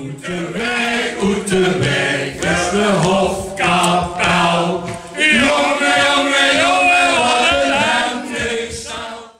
Oeterwijk, Oeterwijk, Westerhof, Kapel. Jongen, jongen, jongen, wat een lente is dat.